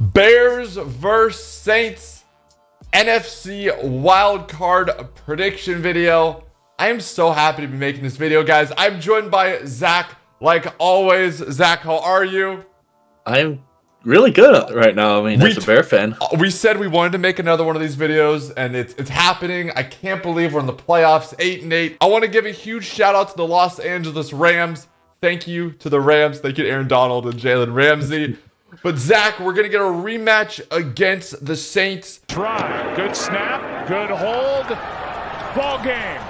Bears versus Saints NFC wildcard prediction video. I am so happy to be making this video, guys. I'm joined by Zach, like always. Zach, how are you? I'm really good right now. I mean, we, as a Bear fan. We said we wanted to make another one of these videos, and it's it's happening. I can't believe we're in the playoffs, eight and eight. I want to give a huge shout out to the Los Angeles Rams. Thank you to the Rams. Thank you to Aaron Donald and Jalen Ramsey. But Zach, we're gonna get a rematch against the Saints. Try. Good snap. Good hold. Ball game.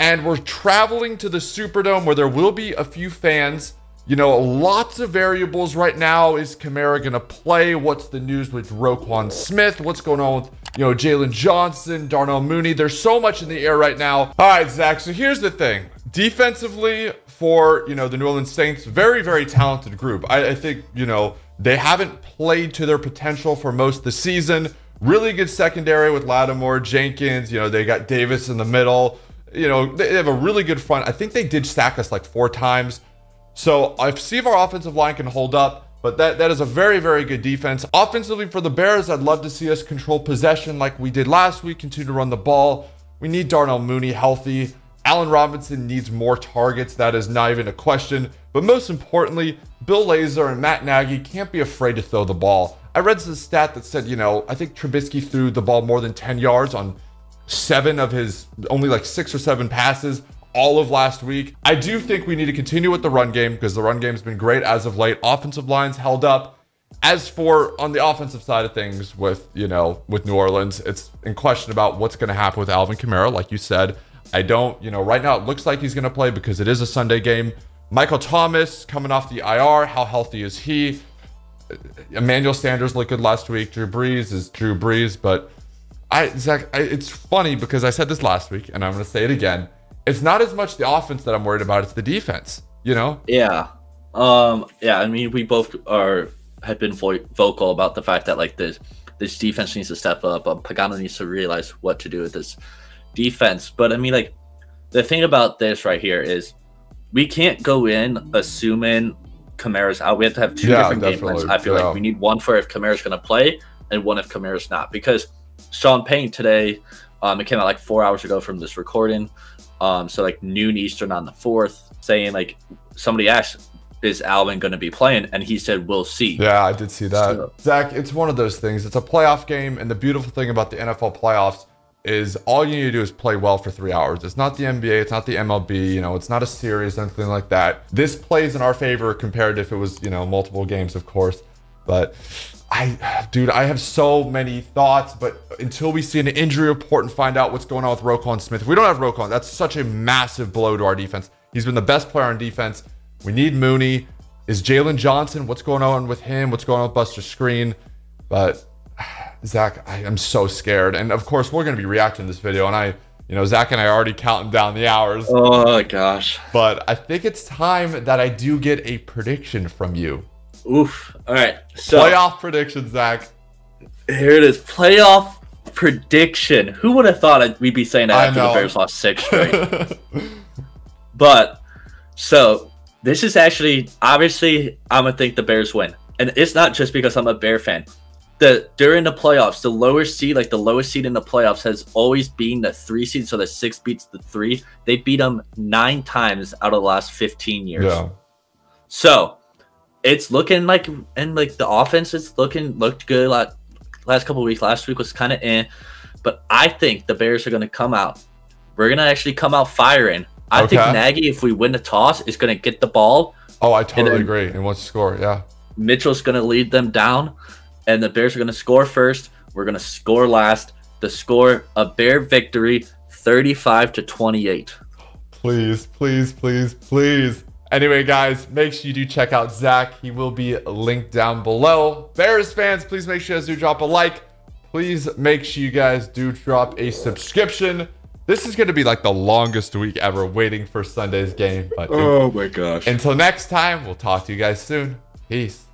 And we're traveling to the Superdome where there will be a few fans. You know, lots of variables right now. Is Kamara gonna play? What's the news with Roquan Smith? What's going on with you know Jaylon Johnson, Darnell Mooney? There's so much in the air right now. All right, Zach. So here's the thing. Defensively, for you know the New Orleans Saints, very very talented group. I, I think you know they haven't played to their potential for most of the season. Really good secondary with Lattimore, Jenkins. You know, they got Davis in the middle. You know, they have a really good front. I think they did sack us like four times. So I see if our offensive line can hold up, but that, that is a very, very good defense. Offensively for the Bears, I'd love to see us control possession like we did last week, continue to run the ball. We need Darnell Mooney healthy. Allen Robinson needs more targets. That is not even a question. But most importantly, Bill Lazor and Matt Nagy can't be afraid to throw the ball. I read the stat that said, you know, I think Trubisky threw the ball more than 10 yards on seven of his only like six or seven passes all of last week. I do think we need to continue with the run game because the run game's been great as of late. Offensive lines held up. As for on the offensive side of things with, you know, with New Orleans, it's in question about what's going to happen with Alvin Kamara, like you said. I don't, you know, right now it looks like he's going to play because it is a Sunday game. Michael Thomas coming off the IR. How healthy is he? Emmanuel Sanders looked good last week. Drew Brees is Drew Brees, but I Zach, I, it's funny because I said this last week and I'm going to say it again. It's not as much the offense that I'm worried about; it's the defense. You know? Yeah. Um. Yeah. I mean, we both are have been vo- vocal about the fact that like this this defense needs to step up. Um, Pagano needs to realize what to do with this defense. But I mean, like the thing about this right here is we can't go in assuming Kamara's out. We have to have two yeah, different game plans. I feel yeah. like we need one for if Kamara's going to play and one if Kamara's not. Because Sean Payton today, um, it came out like four hours ago from this recording. Um, so like noon Eastern on the fourth, saying like somebody asked, "Is Alvin going to be playing?" And he said, "We'll see." Yeah, I did see that. So, Zach, it's one of those things. It's a playoff game, and the beautiful thing about the NFL playoffs is all you need to do is play well for three hours. It's not the NBA, it's not the MLB, you know, it's not a series, anything like that. This plays in our favor compared to if it was, you know, multiple games, of course. But I, dude, I have so many thoughts, but until we see an injury report and find out what's going on with Roquan Smith, if we don't have Roquan. that's such a massive blow to our defense. He's been the best player on defense. We need Mooney. Is Jaylon Johnson? What's going on with him? What's going on with Buster Skrine? But Zach, I am so scared. And of course, we're going to be reacting to this video. And I, you know, Zach and I are already counting down the hours. Oh, gosh. But I think it's time that I do get a prediction from you. Oof. All right. So, playoff prediction, Zach. Here it is. Playoff prediction. Who would have thought we'd be saying that after the Bears lost six straight? but, so, this is actually, obviously, I'm going to think the Bears win. And it's not just because I'm a Bear fan the during the playoffs, the lower seed, like the lowest seed in the playoffs, has always been the three seed. So the six beats the three. They beat them nine times out of the last fifteen years. Yeah. So it's looking like, and like the offense is looking looked good. Like last couple weeks, last week was kind of in, but I think the Bears are going to come out. We're going to actually come out firing. I okay. think Nagy, if we win the toss, is going to get the ball. Oh, I totally agree. And what's the score? Yeah. Mitchell's going to lead them down and the Bears are going to score first. We're going to score last. The score a Bear victory, 35 to 28. Please, please, please, please. Anyway, guys, make sure you do check out Zach. He will be linked down below. Bears fans, please make sure you guys do drop a like. Please make sure you guys do drop a subscription. This is going to be like the longest week ever waiting for Sunday's game. But oh my gosh. Until next time, we'll talk to you guys soon. Peace.